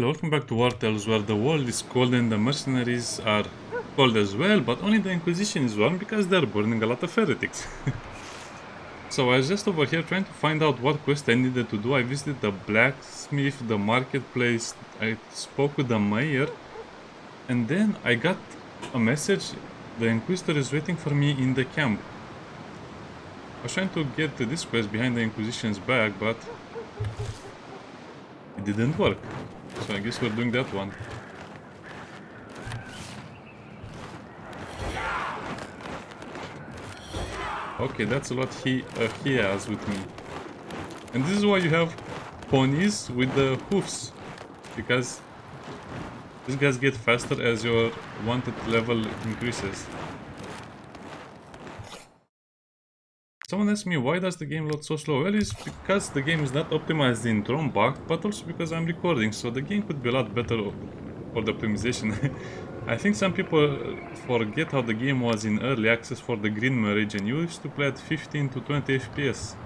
Hello, welcome back to Wartales, where the world is cold and the mercenaries are cold as well, but only the Inquisition is warm because they're burning a lot of heretics. so I was just over here trying to find out what quest I needed to do. I visited the blacksmith, the marketplace, I spoke with the mayor, and then I got a message. The Inquisitor is waiting for me in the camp. I was trying to get this quest behind the Inquisition's back, but it didn't work. So I guess we're doing that one. Okay, that's a lot he, uh, he has with me. And this is why you have ponies with the hoofs. Because these guys get faster as your wanted level increases. Someone asked me why does the game load so slow? Well, it's because the game is not optimized in Drombach, but also because I'm recording, so the game could be a lot better for the optimization. I think some people uh, forget how the game was in early access for the Green Marriage and you used to play at 15 to 20 FPS.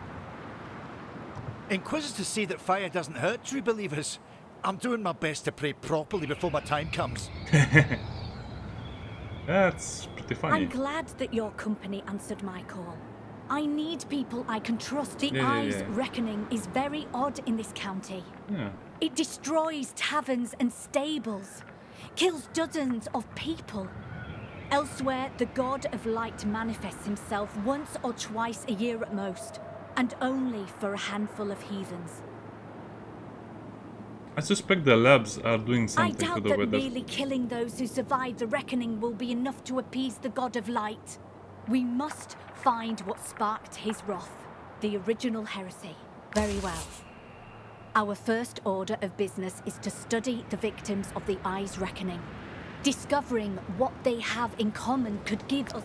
Inquisitors say that fire doesn't hurt true believers. I'm doing my best to pray properly before my time comes. That's pretty funny. I'm glad that your company answered my call. I need people I can trust. The Yeah, Eyes yeah. Reckoning is very odd in this county. Yeah. It destroys taverns and stables, kills dozens of people. Elsewhere, the God of Light manifests himself once or twice a year at most, and only for a handful of heathens. I suspect the labs are doing something to doubt the that weather. merely killing those who survive the reckoning will be enough to appease the God of Light. We must find what sparked his wrath, the original heresy. Very well. Our first order of business is to study the victims of the Eye's Reckoning. Discovering what they have in common could give us.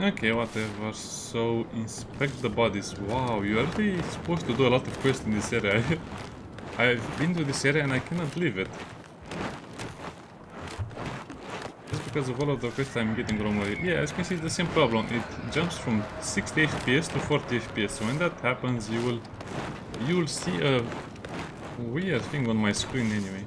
Okay, whatever. So, inspect the bodies. Wow, you are really supposed to do a lot of quests in this area. I've been to this area and I cannot leave it. Just because of all of the quests I'm getting wrong with it. Yeah, as you can see, the same problem. It jumps from 60 FPS to 40 FPS. So when that happens, you will you will see a weird thing on my screen anyway.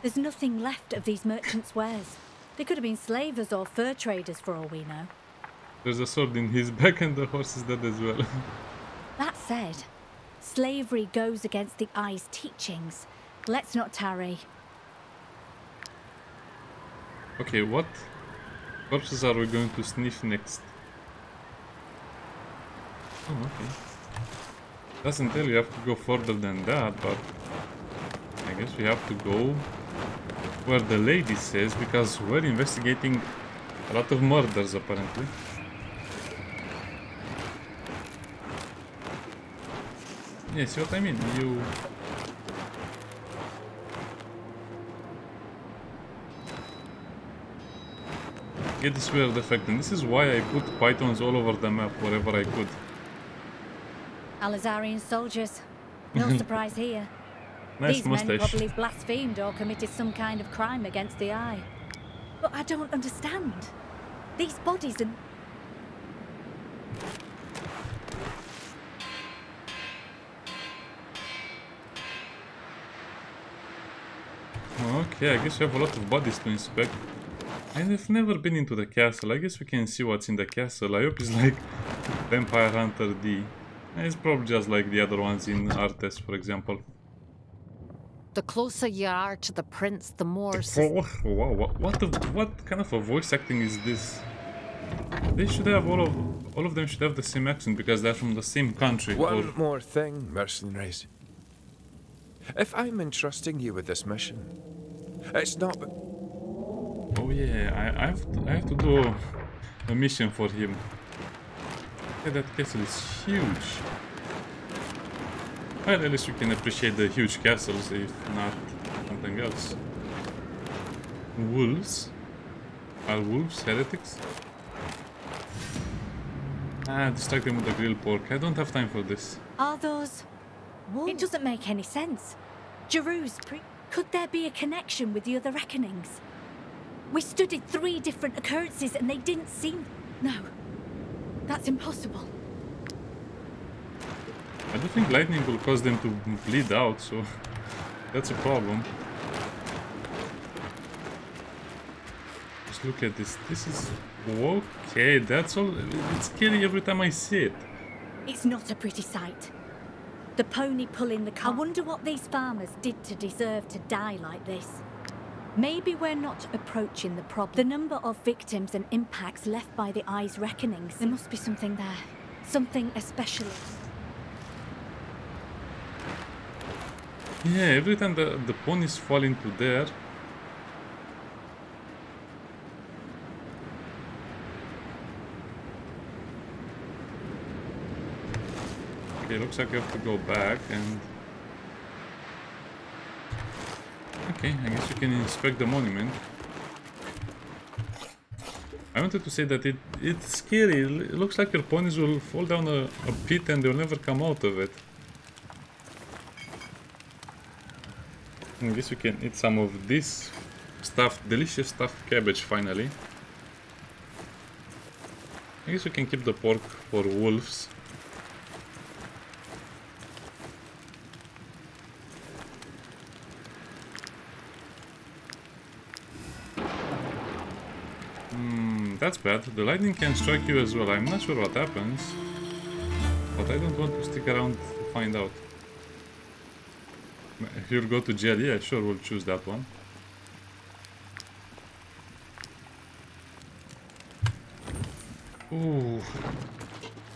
There's nothing left of these merchants' wares. They could have been slavers or fur traders for all we know. There's a sword in his back and the horse is dead as well. That said, slavery goes against the Eye's teachings. Let's not tarry. Okay, what corpses are we going to sniff next? Oh, okay. Doesn't tell you have to go further than that, but I guess we have to go where the lady says because we're investigating a lot of murders apparently. Yeah, see what I mean? You get this weird effect, and this is why I put pythons all over the map wherever I could. Alizarian soldiers. No surprise here. Nice These men probably blasphemed or committed some kind of crime against the Eye. But I don't understand. These bodies and Okay, I guess we have a lot of bodies to inspect. And I've never been into the castle. I guess we can see what's in the castle. I hope it's like Vampire Hunter D. It's probably just like the other ones in Artes, for example. The closer you are to the prince, the more. sus- Oh, wow, what, what, the, what kind of a voice acting is this? They should have all of all of them should have the same accent because they're from the same country. or- One more thing, mercenaries. If I'm entrusting you with this mission, it's not. b- Oh yeah, I, I have to, I have to do a, a mission for him. Yeah, that castle is huge. Well, at least we can appreciate the huge castles, if not something else. Wolves? Are wolves heretics? Ah, distract them with the grilled pork. I don't have time for this. are those? wolves? It doesn't make any sense. Jeru's pre- could there be a connection with the other reckonings? We studied three different occurrences and they didn't seem. No. That's impossible. I don't think lightning will cause them to bleed out, so that's a problem. Just look at this. This is okay. That's all. It's scary every time I see it. It's not a pretty sight. The pony pulling the cart. I wonder what these farmers did to deserve to die like this. Maybe we're not approaching the problem. The number of victims and impacts left by the Eye's reckonings. There must be something there. Something especially. Yeah, every time the, the ponies fall into there. Okay, looks like you have to go back and... Okay, I guess you can inspect the monument. I wanted to say that it it's scary. It looks like your ponies will fall down a, a pit and they'll never come out of it. I guess we can eat some of this stuffed, delicious stuffed cabbage finally. I guess we can keep the pork for wolves. That's bad. The lightning can strike you as well. I'm not sure what happens. But I don't want to stick around to find out. If You'll go to jail. Yeah, sure, we'll choose that one. Ooh.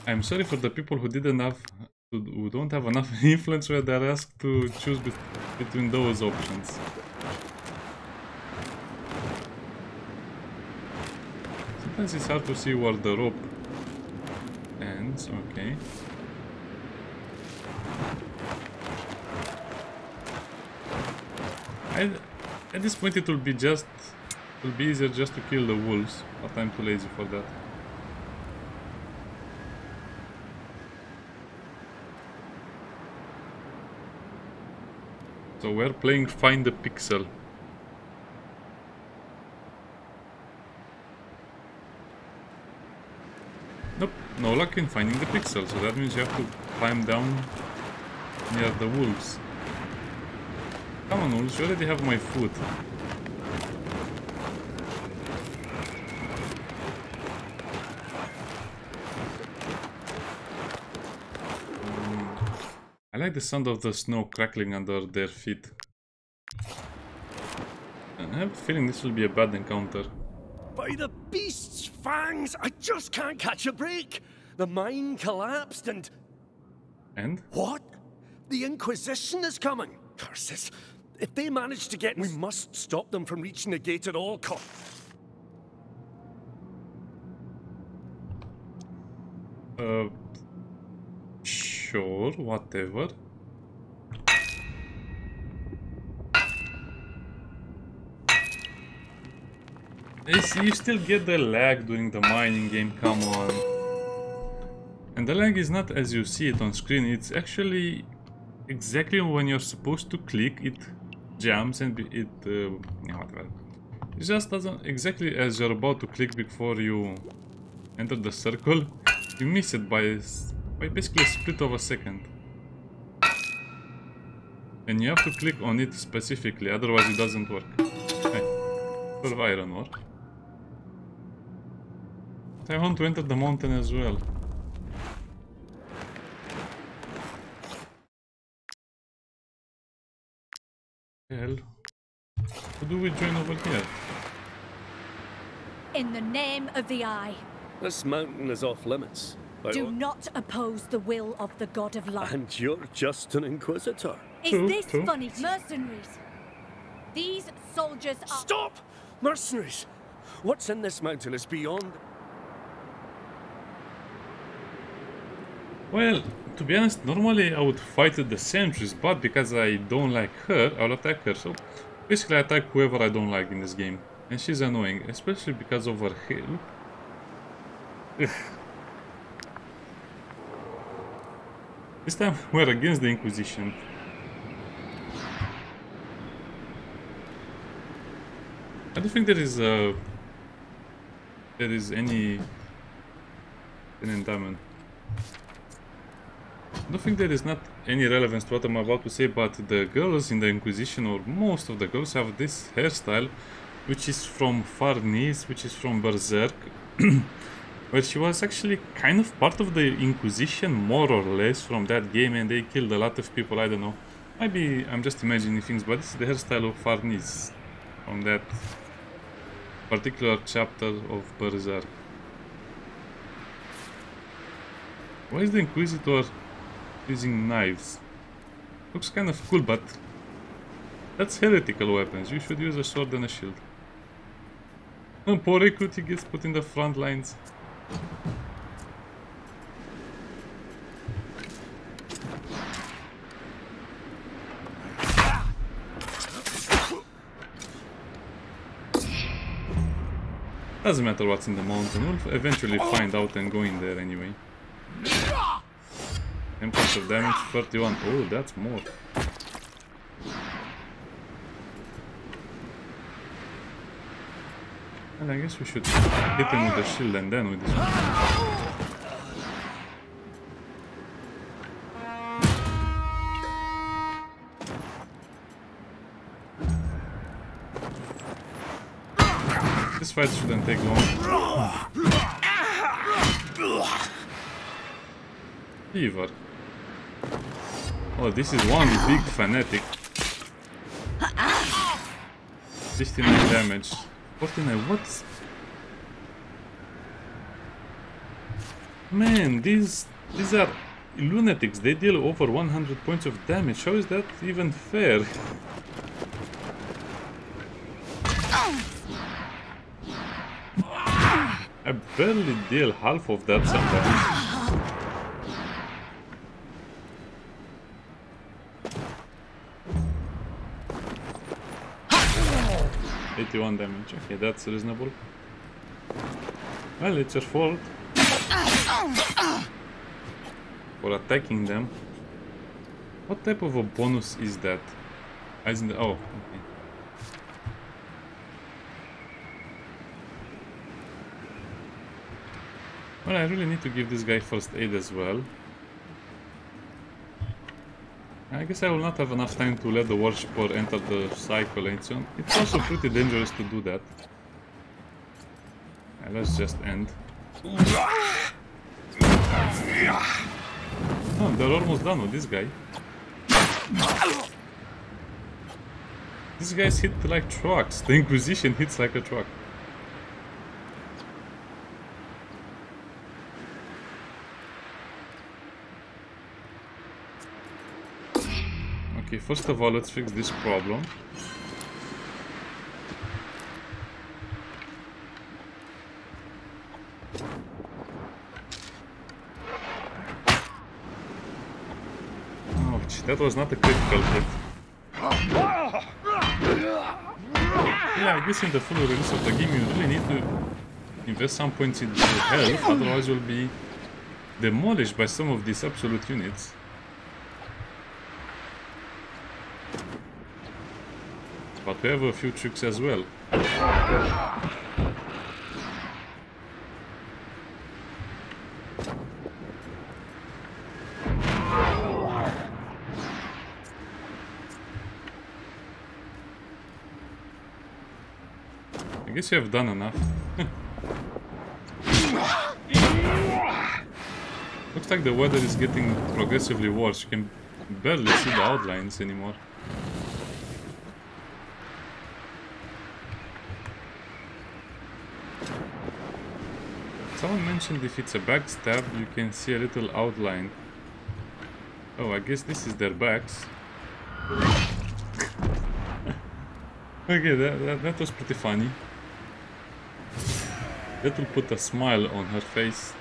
I'm sorry for the people who didn't have, who don't have enough influence where they're asked to choose bet between those options. Sometimes it's hard to see where the rope ends. Okay. At this point it will be just it will be easier just to kill the wolves, but I'm too lazy for that. So we're playing Find the Pixel. No luck in finding the pixel, so that means you have to climb down near the wolves. Come on, wolves, you already have my food. I like the sound of the snow crackling under their feet. I have a feeling this will be a bad encounter. By the beast's fangs, I just can't catch a break. The mine collapsed and. And? What? The Inquisition is coming. Curses. If they manage to get. We must stop them from reaching the gate at all costs. Uh, sure, whatever. You still get the lag during the mining game, come on. And the lag is not as you see it on screen, it's actually exactly when you're supposed to click, it jams and it... Uh. It just doesn't... Exactly as you're about to click before you enter the circle, you miss it by, by basically a split of a second. And you have to click on it specifically, otherwise it doesn't work. Hey, iron ore. I want to enter the mountain as well. Hell. Who do we join over here? In the name of the Eye, This mountain is off limits. I do won't- not oppose the will of the God of Light. And you're just an Inquisitor. Is True, this true. funny? Mercenaries. These soldiers are. Stop! Mercenaries! What's in this mountain is beyond. Well, to be honest, normally I would fight the sentries, but because I don't like her, I'll attack her. So basically I attack whoever I don't like in this game. And she's annoying, especially because of her. Ugh. This time we're against the Inquisition. I don't think there is a... There is any in Diamond. I don't think there is not any relevance to what I'm about to say, but the girls in the Inquisition, or most of the girls, have this hairstyle, which is from Farnese, which is from Berserk, where she was actually kind of part of the Inquisition, more or less, from that game, and they killed a lot of people, I don't know. Maybe I'm just imagining things, but is the hairstyle of Farnese, from that particular chapter of Berserk. Why is the Inquisitor using knives? Looks kind of cool, but that's heretical weapons. You should use a sword and a shield. And poor recruit, he gets put in the front lines. Doesn't matter what's in the mountain, we'll eventually find out and go in there anyway. 10 points of damage, 31. Oh, that's more. And I guess we should hit him with the shield and then with this one. This fight shouldn't take long. Fever. Oh, this is one big fanatic. 69 damage. 49, what? Man, these these are lunatics. They deal over 100 points of damage. How is that even fair? I barely deal half of that sometimes. Eighty-one damage. Okay, that's reasonable. Well, it's your fault for attacking them. What type of a bonus is that? Oh, okay. Well, I really need to give this guy first aid as well. I guess I will not have enough time to let the worshipper enter the cycle on. It's also pretty dangerous to do that. Yeah, let's just end. Oh, they're almost done with this guy. These guys hit like trucks. The Inquisition hits like a truck. Okay, first of all, let's fix this problem. Ouch, that was not a critical hit. Yeah, I guess in the full release of the game you really need to invest some points in your health, otherwise you'll be demolished by some of these absolute units. But we have a few tricks as well. I guess you have done enough. Looks like the weather is getting progressively worse. You can barely see the outlines anymore. Someone mentioned if it's a backstab, you can see a little outline. Oh, I guess this is their backs. okay, that, that, that was pretty funny. That will put a smile on her face.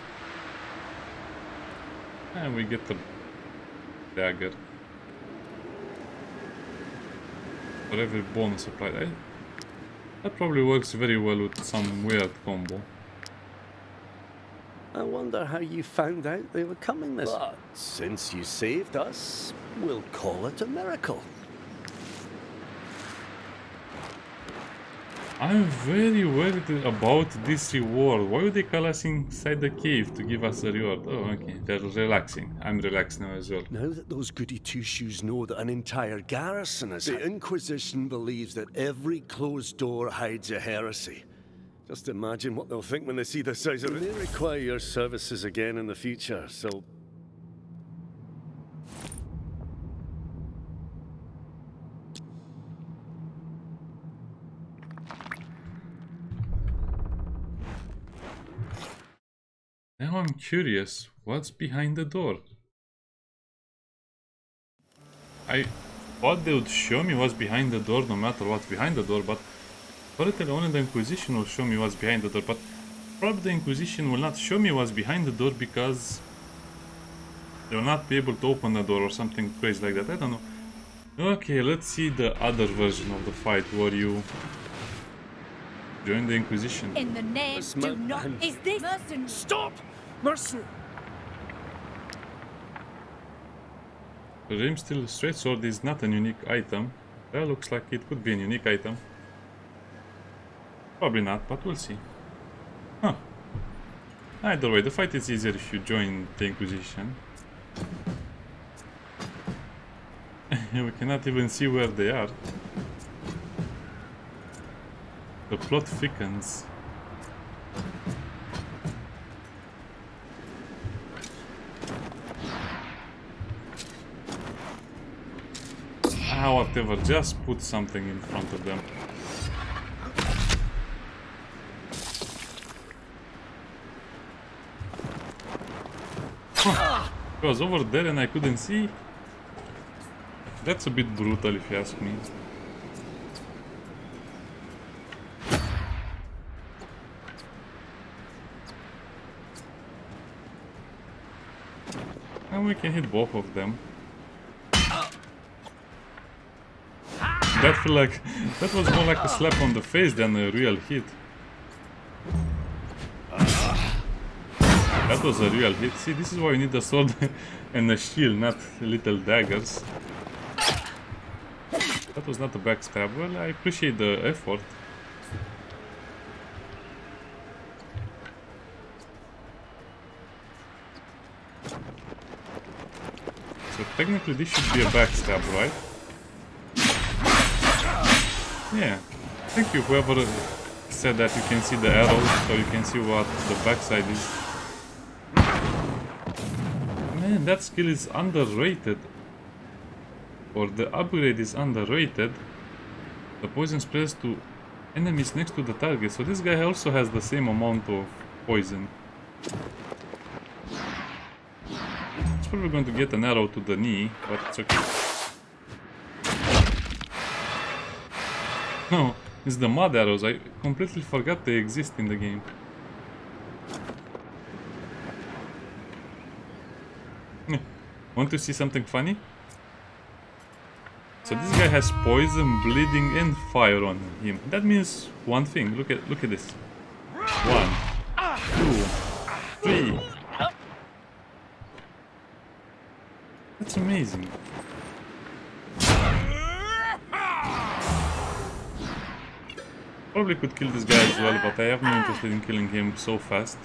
And we get the dagger. For every bonus applied. Eh, I, that probably works very well with some weird combo. I wonder how you found out they were coming this. But since you saved us, we'll call it a miracle. I'm very worried about this reward. Why would they call us inside the cave to give us a reward? Oh, okay. They're relaxing. I'm relaxed now as well. Now that those goody two-shoes know that an entire garrison is... The Inquisition believes that every closed door hides a heresy. Just imagine what they'll think when they see the size of it. They may require your services again in the future, so... Now I'm curious, what's behind the door? I thought they would show me what's behind the door no matter what's behind the door, but apparently only the Inquisition will show me what's behind the door, but probably the Inquisition will not show me what's behind the door because they will not be able to open the door or something crazy like that, I don't know. Okay, let's see the other version of the fight where you join the Inquisition. In the name, This do not. Is this mercenary? Stop! Mercy! The Rim Steel Straight Sword is not a unique item. That looks like it could be a unique item. Probably not, but we'll see. Huh. Either way, the fight is easier if you join the Inquisition. we cannot even see where they are. The plot thickens. Ah, whatever, just put something in front of them. Was over there and I couldn't see. That's a bit brutal if you ask me. And we can hit both of them. That feel like that was more like a slap on the face than a real hit. Was a real hit. See, this is why you need a sword and a shield, not little daggers. That was not a backstab. Well, I appreciate the effort. So technically this should be a backstab, right? Yeah. Thank you whoever said that you can see the arrows so you can see what the backside is. Man, that skill is underrated. Or the upgrade is underrated. The poison spreads to enemies next to the target. So this guy also has the same amount of poison. It's probably going to get an arrow to the knee, but it's okay. No, it's the mud arrows. I completely forgot they exist in the game. Want to see something funny? So this guy has poison, bleeding, and fire on him. That means one thing. Look at look at this. One, two, three. That's amazing. Probably could kill this guy as well, but I have no interest in killing him so fast.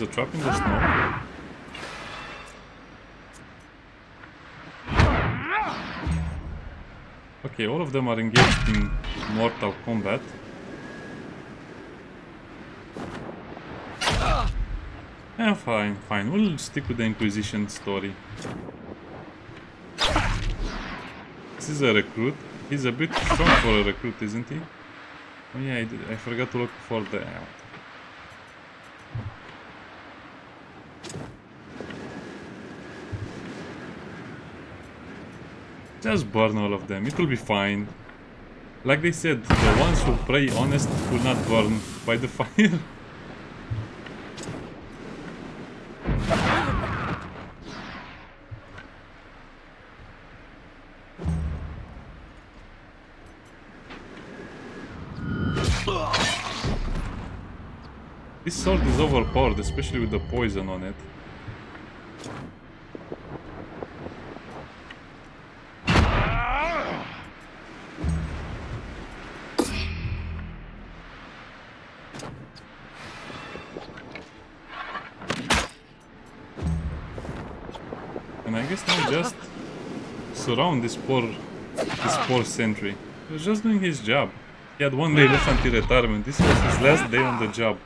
Was a trap in the snow. Okay, all of them are engaged in Mortal Kombat. Yeah, fine, fine. We'll stick with the Inquisition story. This is a recruit. He's a bit strong for a recruit, isn't he? Oh yeah, I, did, I forgot to look for the... Just burn all of them, it will be fine. Like they said, the ones who pray honest will not burn by the fire. This sword is overpowered, especially with the poison on it. This poor this poor sentry. He was just doing his job. He had one day left until retirement. This was his last day on the job.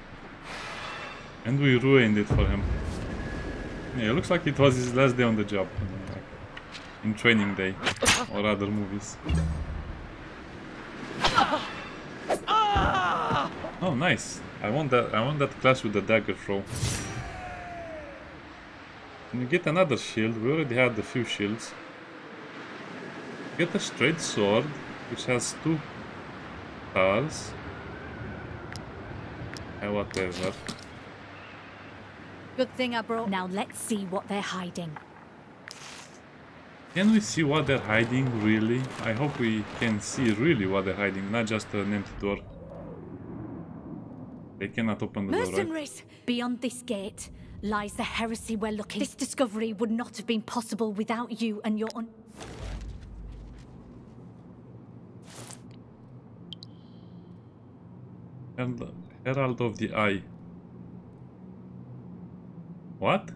And we ruined it for him. Yeah, it looks like it was his last day on the job. In training day. Or other movies. Oh nice. I want that I want that clash with the dagger throw. And you get another shield. We already had a few shields. Get a straight sword, which has two stars. And whatever. Good thing I brought. Now let's see what they're hiding. Can we see what they're hiding, really? I hope we can see really what they're hiding, not just an empty door. They cannot open the door, right? Beyond this gate lies the heresy we're looking. This discovery would not have been possible without you and your un- Herald of the Eye. What?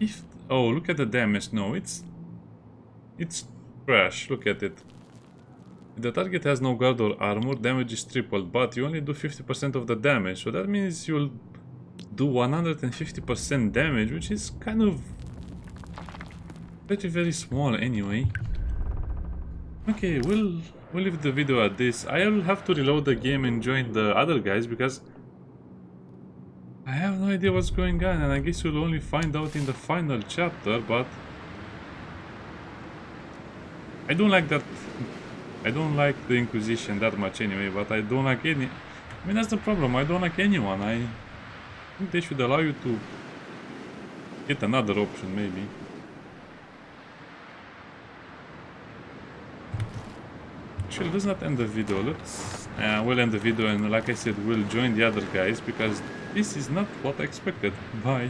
If oh look at the damage. No, it's it's trash. Look at it. If the target has no guard or armor, damage is tripled, but you only do 50% of the damage, so that means you'll do 150% damage, which is kind of very very small anyway. Okay, we'll we'll leave the video at this. I'll have to reload the game and join the other guys because I have no idea what's going on and I guess we'll only find out in the final chapter, but I don't like that I don't like the Inquisition that much anyway, but I don't like any I mean that's the problem, I don't like anyone. I think they should allow you to get another option maybe. Actually, let's not end the video. Let's... Uh, we'll end the video and like I said, we'll join the other guys because this is not what I expected. Bye.